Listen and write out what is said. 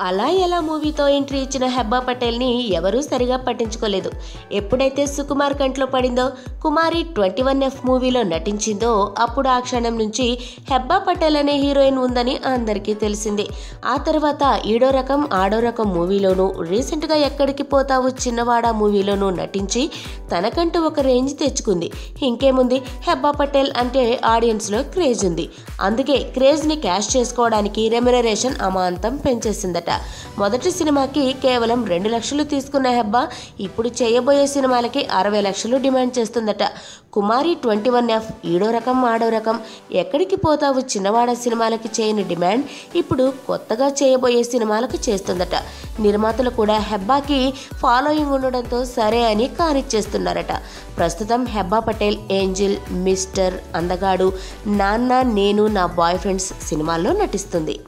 అలా ఎలా మూవీతో ఎంట్రీ ఇచ్చిన హెబ్బా పటేల్ని ఎవరూ సరిగా పట్టించుకోలేదు. ఎప్పుడైతే సుకుమార్ కంట్లో పడిందో కుమారి ట్వంటీ వన్ ఎఫ్ మూవీలో నటించిందో అప్పుడు ఆ క్షణం నుంచి హెబ్బా పటేల్ అనే హీరోయిన్ ఉందని అందరికీ తెలిసింది. ఆ తర్వాత ఈడో రకం ఆడో రకం మూవీలోనూ రీసెంట్గా ఎక్కడికి పోతావు చిన్నవాడ మూవీలోనూ నటించి తనకంటూ ఒక రేంజ్ తెచ్చుకుంది. ఇంకేముంది? హెబ్బా పటేల్ అంటే ఆడియన్స్లో క్రేజ్ ఉంది. అందుకే క్రేజ్ని క్యాష్ చేసుకోవడానికి రెమ్యునరేషన్ అమాంతం పెంచేసిందట. మొదటి సినిమాకి కేవలం రెండు లక్షలు తీసుకున్న హెబ్బా. ఇప్పుడు చేయబోయే సినిమాలకి అరవై లక్షలు డిమాండ్ చేస్తుందట. కుమారి ట్వంటీ వన్ ఎఫ్ ఈడో రకం ఆడో రకం. ఎక్కడికి పోతావు చిన్నవాడ సినిమాలకి చేయని డిమాండ్ ఇప్పుడు కొత్తగా చేయబోయే సినిమాలకు చేస్తుందట. నిర్మాతలు కూడా హెబ్బాకి ఫాలోయింగ్ ఉండడంతో సరే అని కానిచ్చేస్తున్నారట. ప్రస్తుతం హెబ్బా పటేల్ ఏంజిల్ మిస్టర్ అందగాడు నాన్న నేను నా బాయ్ ఫ్రెండ్స్ సినిమాల్లో నటిస్తుంది.